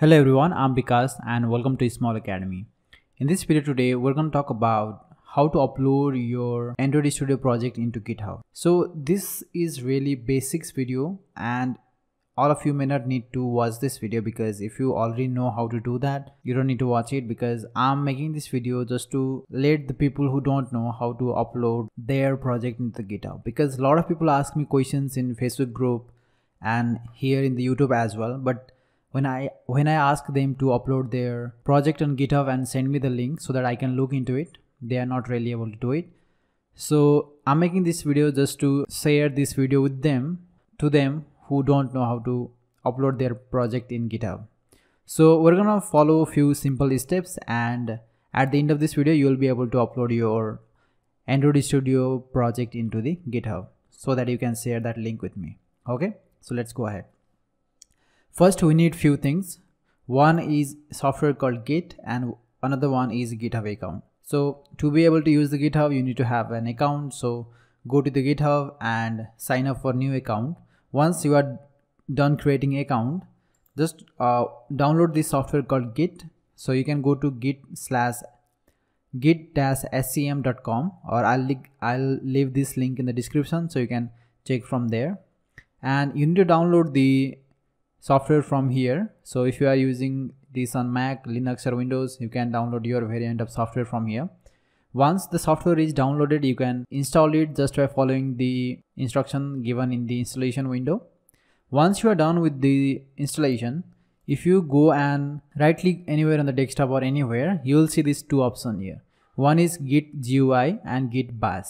Hello everyone, I'm Bikash and welcome to Small Academy. In this video today, we're going to talk about how to upload your Android Studio project into GitHub. So this is really basics video and all of you may not need to watch this video because if you already know how to do that, you don't need to watch it because I'm making this video just to let the people who don't know how to upload their project into GitHub because a lot of people ask me questions in Facebook group and here in the YouTube as well, but when I when I ask them to upload their project on GitHub and send me the link so that I can look into it, they are not really able to do it. So I'm making this video just to share this video with them to them who don't know how to upload their project in GitHub. So we're gonna follow a few simple steps and at the end of this video you will be able to upload your Android Studio project into the GitHub so that you can share that link with me. Okay, so let's go ahead. First, we need few things. One is software called Git and another one is GitHub account. So to be able to use the GitHub, you need to have an account. So go to the GitHub and sign up for new account. Once you are done creating account, just uh, download this software called Git. So you can go to git slash git-scm.com or I'll, I'll leave this link in the description so you can check from there. And you need to download the software from here. So if you are using this on mac linux or windows you can download your variant of software from here. Once the software is downloaded you can install it just by following the instruction given in the installation window. Once you are done with the installation if you go and right click anywhere on the desktop or anywhere you will see these two options here. One is git gui and git bash.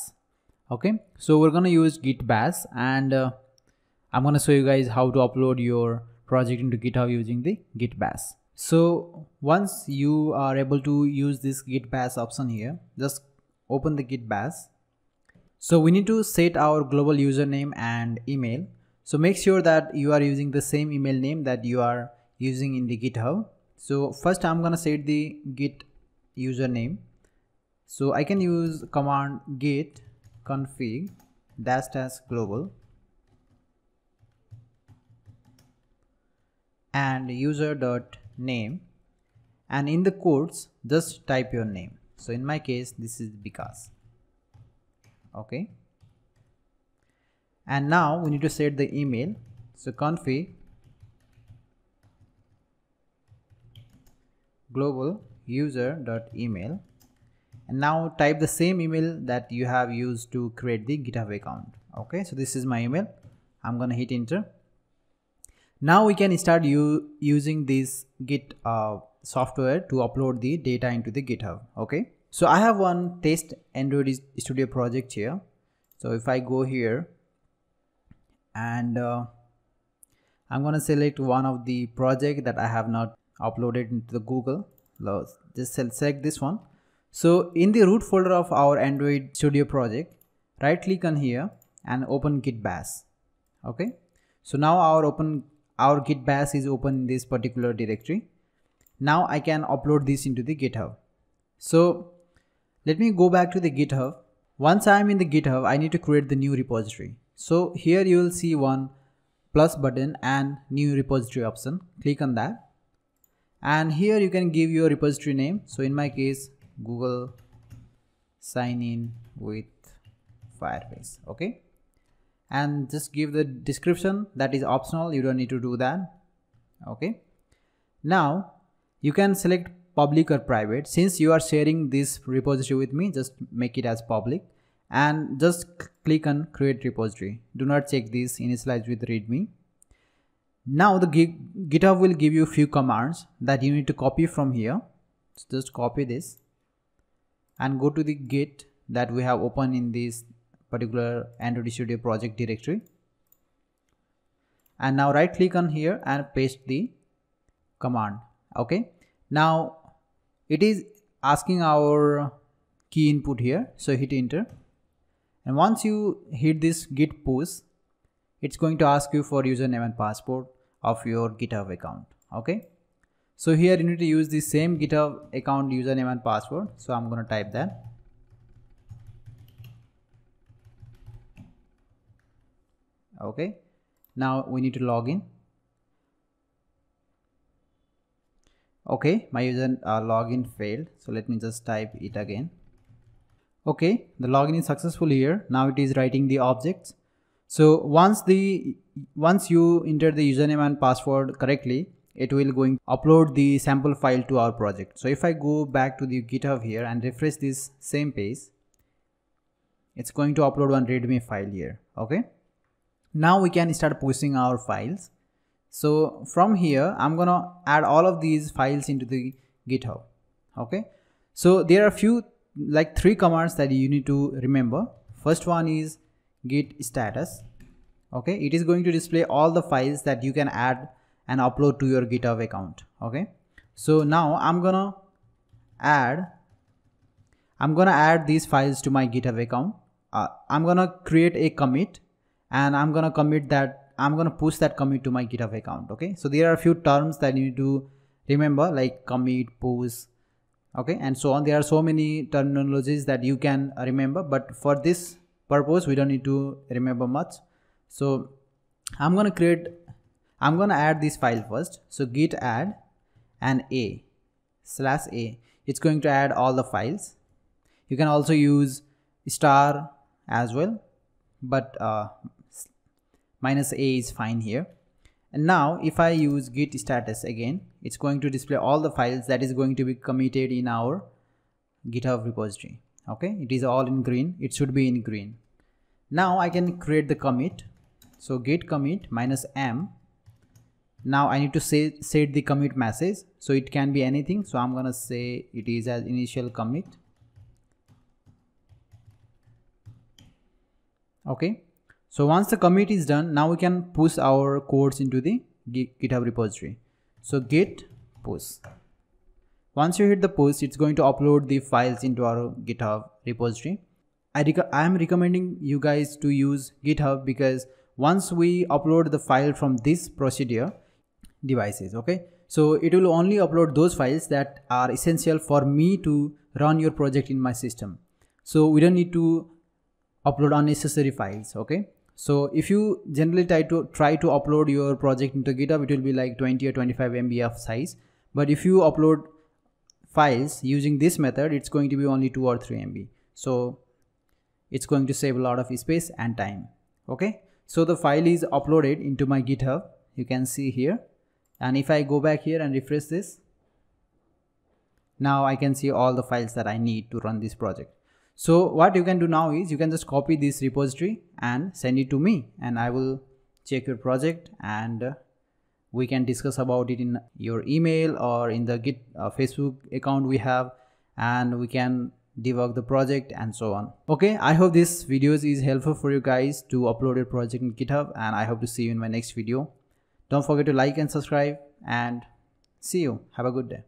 Okay? So we're gonna use git bash and uh, i'm gonna show you guys how to upload your project into GitHub using the Git Bash. So once you are able to use this Git Bash option here, just open the Git Bash. So we need to set our global username and email. So make sure that you are using the same email name that you are using in the GitHub. So first I'm gonna set the Git username. So I can use command git config dash dash global and user dot name. And in the quotes just type your name. So in my case this is because okay. And now we need to set the email. So config global user dot email. And now type the same email that you have used to create the github account. Okay. So this is my email. I'm gonna hit enter now we can start using this git uh, software to upload the data into the github okay? So i have one test android studio project here. So if i go here and uh, i'm to select one of the project that i have not uploaded into the google. Just select this one. So in the root folder of our android studio project right click on here and open git bash okay? So now our open our git bash is open in this particular directory. Now i can upload this into the github. So let me go back to the github. Once i am in the github i need to create the new repository. So here you will see one plus button and new repository option. Click on that. And here you can give your repository name. So in my case google sign in with firebase. Okay and just give the description. That is optional. You don't need to do that. Okay. Now you can select public or private. Since you are sharing this repository with me just make it as public. And just click on create repository. Do not check this. Initialize with readme. Now the github will give you a few commands that you need to copy from here. So just copy this and go to the git that we have opened in this particular Android Studio project directory. And now right click on here and paste the command. Okay. Now it is asking our key input here. So hit enter. And once you hit this git push, it's going to ask you for username and password of your GitHub account. Okay. So here you need to use the same GitHub account username and password. So I'm going to type that. Okay. Now we need to log in. Okay. My user uh, login failed. So let me just type it again. Okay. The login is successful here. Now it is writing the objects. So once the once you enter the username and password correctly it will going upload the sample file to our project. So if i go back to the github here and refresh this same page it's going to upload one readme file here. Okay now we can start pushing our files. So from here i'm gonna add all of these files into the github okay? So there are a few like three commands that you need to remember. First one is git status okay? It is going to display all the files that you can add and upload to your github account okay? So now i'm gonna add i'm gonna add these files to my github account. Uh, i'm gonna create a commit and i'm gonna commit that i'm gonna push that commit to my github account okay? So there are a few terms that you need to remember like commit push okay? And so on. There are so many terminologies that you can remember but for this purpose we don't need to remember much. So i'm to create i'm to add this file first. So git add and a slash a. It's going to add all the files. You can also use star as well but uh, minus a is fine here. And now if I use git status again it's going to display all the files that is going to be committed in our github repository. Okay? It is all in green. It should be in green. Now I can create the commit. So git commit minus m. Now I need to say set the commit message so it can be anything. So I'm gonna say it is as initial commit. Okay so once the commit is done, now we can push our codes into the GitHub repository. So git push. Once you hit the push, it's going to upload the files into our GitHub repository. I, I am recommending you guys to use GitHub because once we upload the file from this procedure devices, okay? So it will only upload those files that are essential for me to run your project in my system. So we don't need to upload unnecessary files, okay? So if you generally try to try to upload your project into github it will be like 20 or 25 mb of size. But if you upload files using this method it's going to be only 2 or 3 mb so it's going to save a lot of space and time. Okay? So the file is uploaded into my github. You can see here. And if i go back here and refresh this now i can see all the files that i need to run this project so what you can do now is you can just copy this repository and send it to me and I will check your project and uh, we can discuss about it in your email or in the git uh, facebook account we have and we can debug the project and so on. Okay i hope this videos is helpful for you guys to upload your project in github and i hope to see you in my next video. Don't forget to like and subscribe and see you. Have a good day